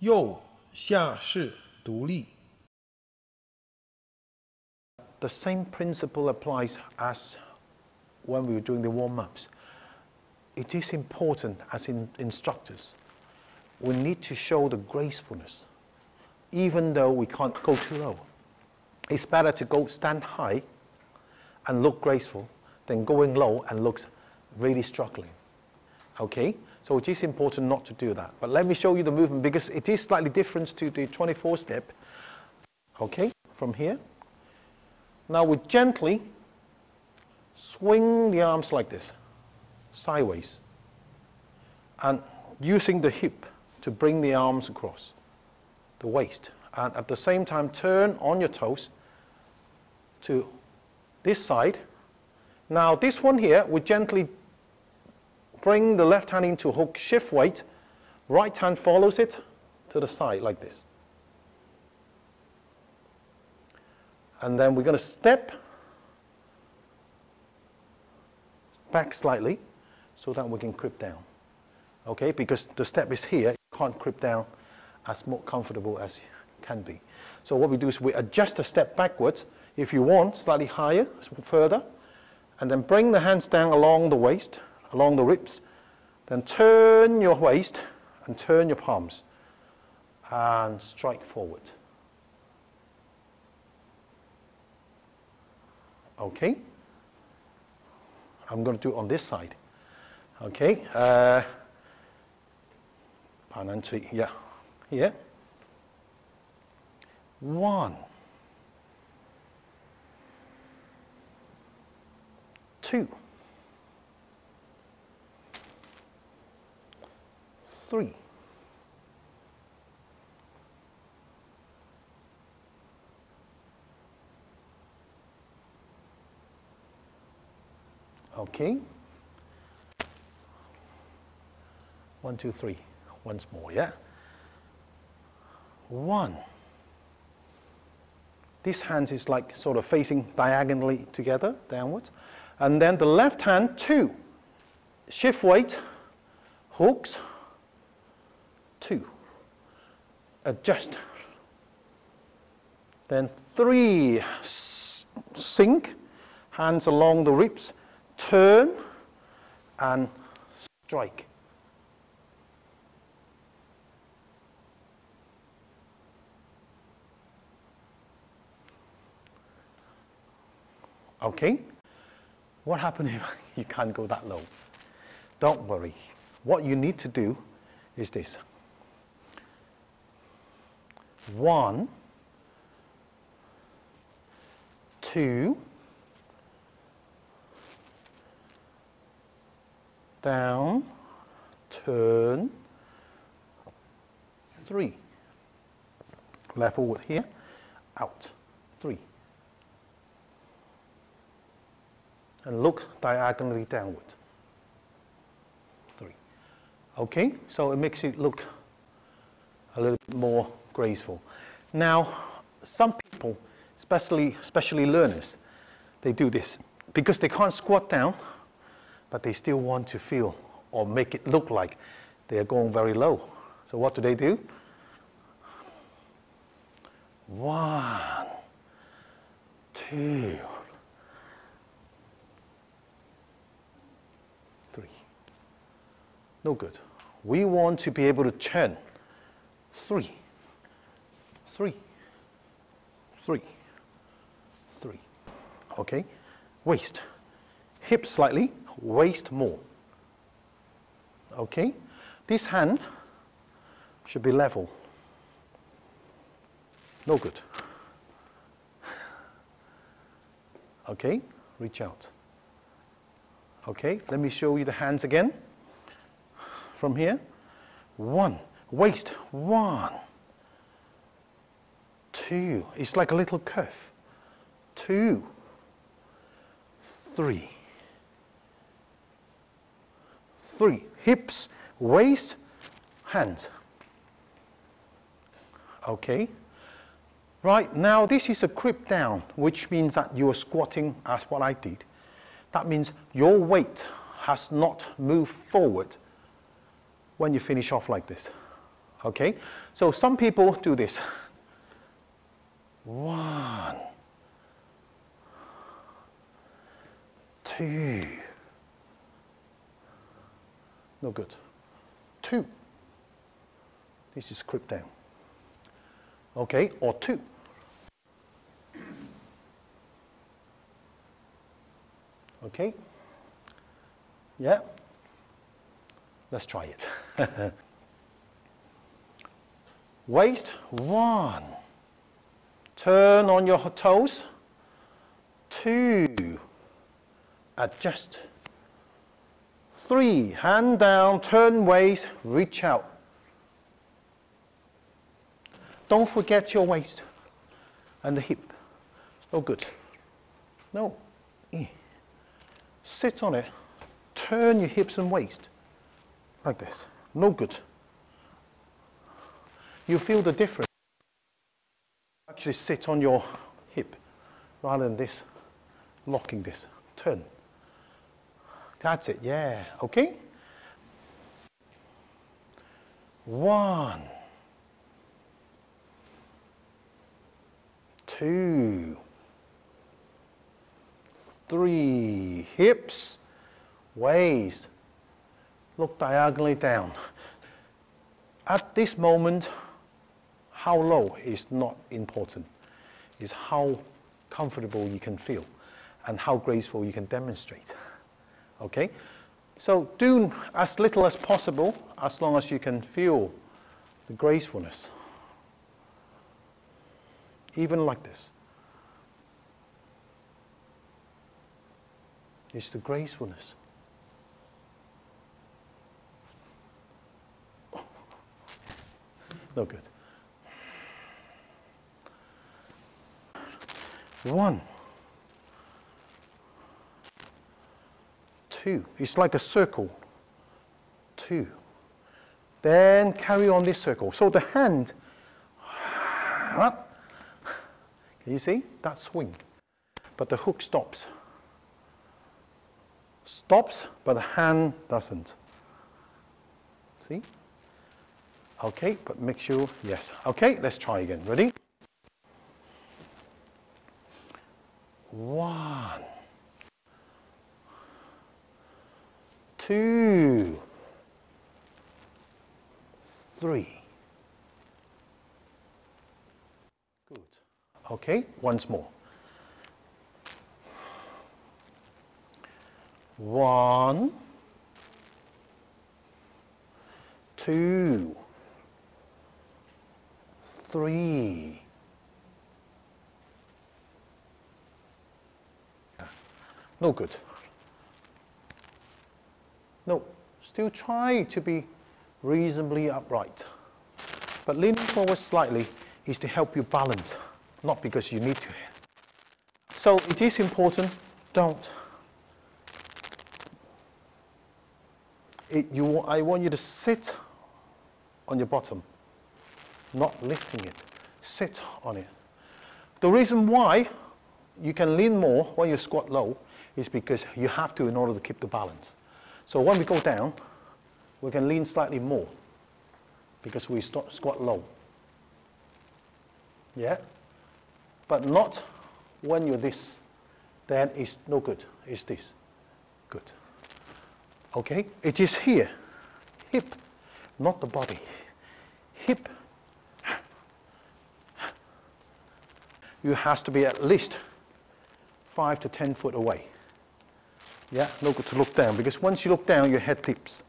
右下式独立。 The same principle applies as when we were doing the warm-ups. It is important as in instructors, we need to show the gracefulness, even though we can't go too low. It's better to go stand high and look graceful than going low and looks really struggling. Okay? So it is important not to do that. But let me show you the movement because it is slightly different to the 24 step. Okay? From here. Now we gently swing the arms like this, sideways, and using the hip to bring the arms across the waist. And at the same time, turn on your toes to this side. Now this one here, we gently bring the left hand into hook, shift weight, right hand follows it to the side like this. And then we're going to step back slightly so that we can creep down. Okay, because the step is here, you can't creep down as more comfortable as can be. So what we do is we adjust the step backwards, if you want, slightly higher, further, and then bring the hands down along the waist, along the ribs. Then turn your waist and turn your palms and strike forward. Okay. I'm going to do on this side. Okay. Uh, yeah. Here. One. Two. Three. Okay. One, two, three. Once more, yeah? One. This hand is like sort of facing diagonally together, downwards. And then the left hand, two. Shift weight, hooks, two. Adjust. Then three, sink, hands along the ribs, turn and strike. Okay? What happens if you can't go that low? Don't worry. What you need to do is this. One, two, down, turn, three. Left forward here, out, three. And look diagonally downward, three. Okay, so it makes it look a little bit more graceful. Now, some people, especially, especially learners, they do this because they can't squat down but they still want to feel or make it look like they are going very low. So what do they do? One, two, three. No good. We want to be able to turn. Three, three, three, three. Okay? Waist. Hip slightly, waist more. Okay? This hand should be level. No good. Okay? Reach out. Okay? Let me show you the hands again. From here. One. Waist. One. Two. It's like a little curve. Two. Three three. Hips, waist, hands. Okay. Right, now this is a creep down, which means that you are squatting as what I did. That means your weight has not moved forward when you finish off like this. Okay? So some people do this. One, two, no good. Two. This is clipped down. Okay, or two. Okay? Yeah? Let's try it. Waist, one. Turn on your toes. Two. Adjust. Three. Hand down, turn waist, reach out. Don't forget your waist and the hip. Oh, good. No. Eh. Sit on it. Turn your hips and waist. Like this. No good. You feel the difference. Actually sit on your hip rather than this, locking this. Turn. That's it, yeah. Okay? One. Two. Three. Hips. Waist. Look diagonally down. At this moment, how low is not important. It's how comfortable you can feel and how graceful you can demonstrate. Okay? So do as little as possible as long as you can feel the gracefulness. Even like this. It's the gracefulness. No good. One. Two. It's like a circle. Two. Then carry on this circle. So the hand, can you see? That swing. But the hook stops. Stops, but the hand doesn't. See? Okay, but make sure, yes. Okay, let's try again. Ready? One, two, three. Good. Okay, once more. One, two, three. No good. No, still try to be reasonably upright. But leaning forward slightly is to help you balance, not because you need to. So it is important, don't. It, you, I want you to sit on your bottom, not lifting it. Sit on it. The reason why you can lean more when you squat low is because you have to in order to keep the balance. So when we go down, we can lean slightly more because we squat low. Yeah? But not when you're this. Then it's no good. It's this. Good. Okay? It is here. Hip, not the body. Hip. You have to be at least five to 10 foot away. Yeah, no good to look down because once you look down, your head tips.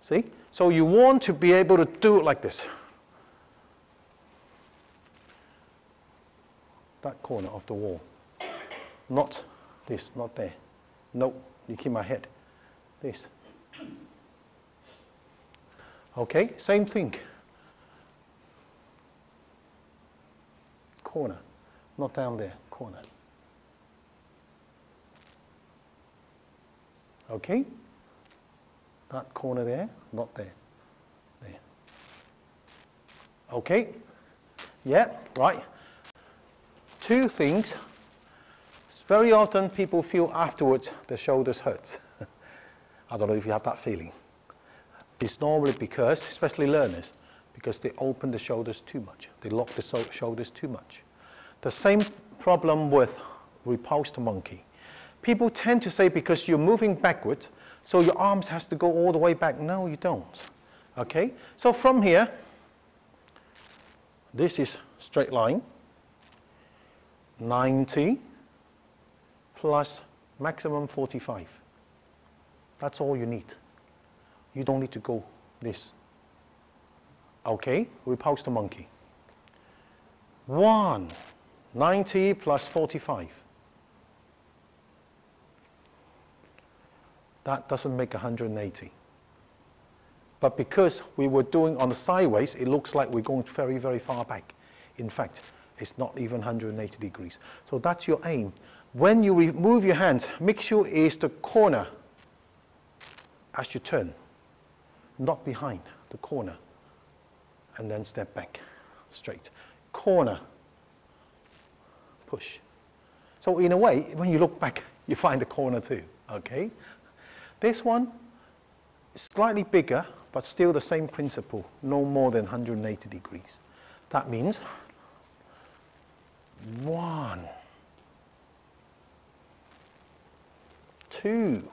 See? So you want to be able to do it like this. That corner of the wall. Not this, not there. No, you keep my head. This. Okay, same thing. Corner, not down there, corner. Okay? That corner there, not there. There. Okay? Yeah, right. Two things. Very often people feel afterwards the shoulders hurt. I don't know if you have that feeling. It's normally because, especially learners, because they open the shoulders too much. They lock the so- shoulders too much. The same problem with repulsed monkey. People tend to say because you're moving backwards, so your arms has to go all the way back. No, you don't. Okay? So from here, this is straight line, 90 plus maximum 45. That's all you need. You don't need to go this. Okay, repulse the monkey. 1, 90 plus 45. That doesn't make 180. But because we were doing on the sideways, it looks like we're going very, very far back. In fact, it's not even 180 degrees. So that's your aim. When you remove your hands, make sure it's the corner as you turn, not behind the corner. And then step back, straight. Corner, push. So in a way, when you look back, you find the corner too, okay? This one is slightly bigger, but still the same principle, no more than 180 degrees. That means one, two,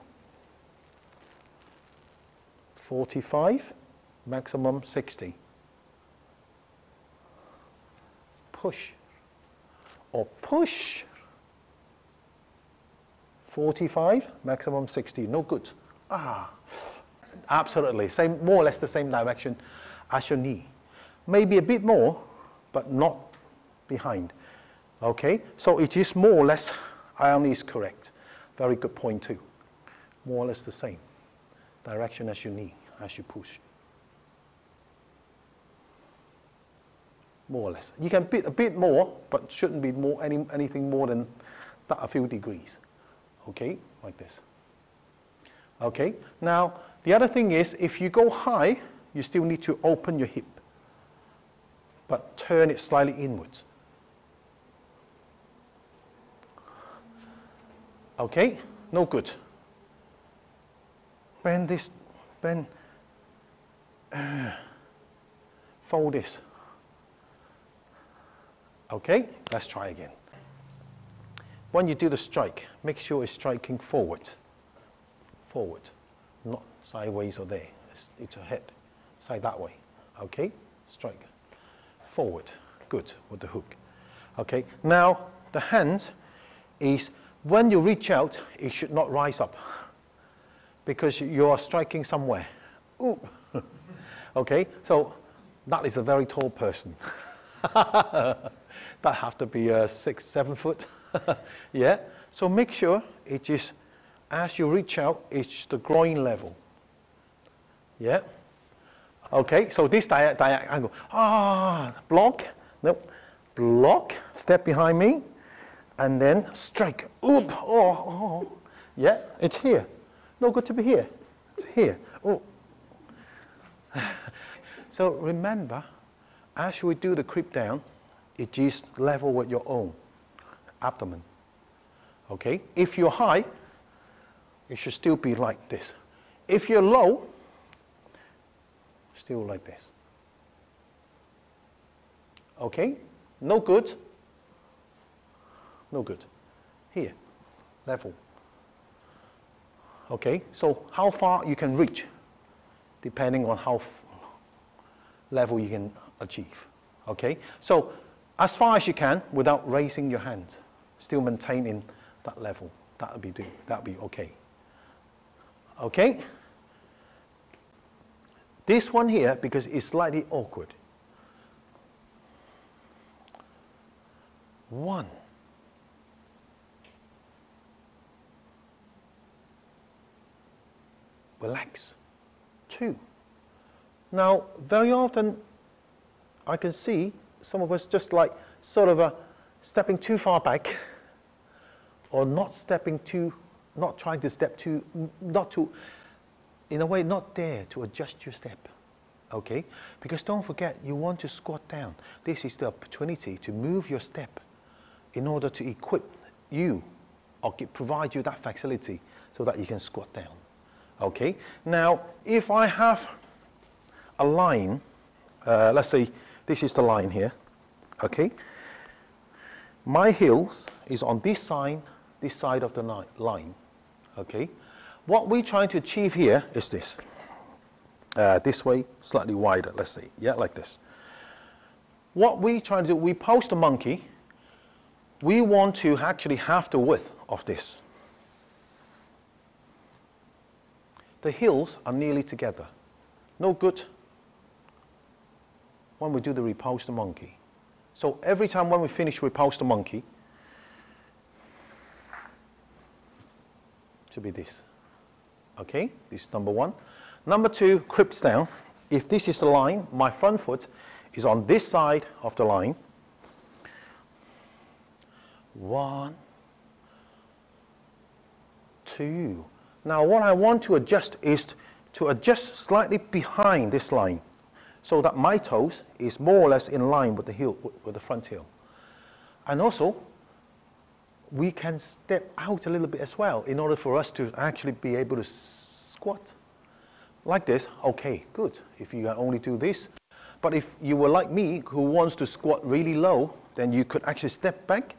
45, maximum 60. Push or push 45, maximum 60. No good. Ah, absolutely. Same, more or less the same direction as your knee. Maybe a bit more, but not behind. Okay, so it is more or less, Ione is correct. Very good point too. More or less the same direction as your knee, as you push. More or less. You can bit a bit more, but shouldn't be more any, anything more than that a few degrees. Okay, like this. Okay, now the other thing is if you go high, you still need to open your hip, but turn it slightly inwards. Okay, no good. Bend this, bend, uh, fold this. Okay, let's try again. When you do the strike, make sure it's striking forward. Forward, not sideways or there. It's, it's ahead, side that way. Okay, strike. Forward, good, with the hook. Okay, now the hand is, when you reach out, it should not rise up because you are striking somewhere. Ooh. okay, so that is a very tall person. that have to be uh, six, seven foot. yeah, so make sure it is, as you reach out, it's the groin level. Yeah. Okay, so this dia angle. Ah, block. Nope. Block. Step behind me, and then strike. Oop. Oh, oh. Yeah, it's here. No good to be here. It's here. Oh. so remember, as we do the creep down, it is level with your own abdomen. Okay? If you're high, it should still be like this. If you're low, still like this. Okay? No good. No good. Here, level. Okay, so how far you can reach, depending on how level you can achieve. Okay, so as far as you can without raising your hands, still maintaining that level. That'll be do. That'll be okay. Okay. This one here because it's slightly awkward. One. relax. Two. Now, very often I can see some of us just like sort of a stepping too far back or not stepping too, not trying to step too, not to, in a way, not dare to adjust your step. Okay? Because don't forget, you want to squat down. This is the opportunity to move your step in order to equip you or provide you that facility so that you can squat down. Okay, now if I have a line uh, let's say this is the line here, okay? My heels is on this side, this side of the line, okay? What we're trying to achieve here is this. Uh, this way, slightly wider, let's say, yeah, like this. What we try to do, we post the monkey, we want to actually have the width of this. The heels are nearly together. No good when we do the repulse the monkey. So every time when we finish repulse the monkey, to be this. Okay, this is number one. Number two, creeps down. If this is the line, my front foot is on this side of the line. One, two. Now what I want to adjust is to adjust slightly behind this line so that my toes is more or less in line with the heel, with the front heel. And also, we can step out a little bit as well in order for us to actually be able to squat. Like this, okay, good. If you only do this. But if you were like me, who wants to squat really low, then you could actually step back,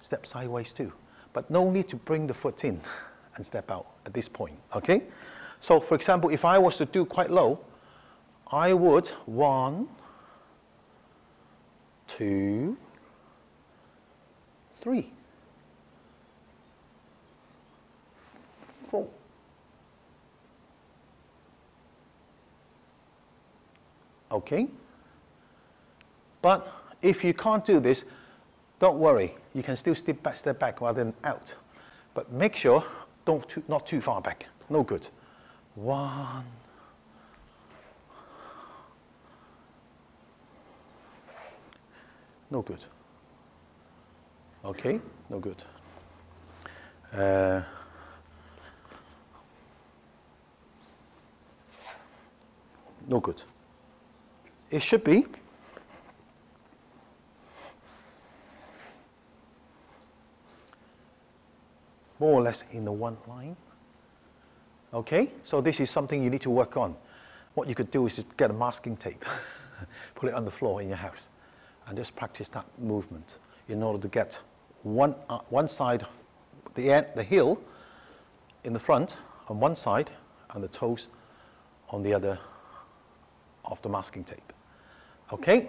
step sideways too. But no need to bring the foot in and step out at this point, okay? So for example, if I was to do quite low, I would one, two, three, Okay? But if you can't do this, don't worry. You can still step back, step back rather than out. But make sure don't too, not too far back. No good. One. No good. Okay, no good. Uh, no good. It should be more or less in the one line. Okay, so this is something you need to work on. What you could do is to get a masking tape, put it on the floor in your house, and just practice that movement in order to get one, uh, one side, the, end, the heel in the front on one side and the toes on the other of the masking tape. Okay?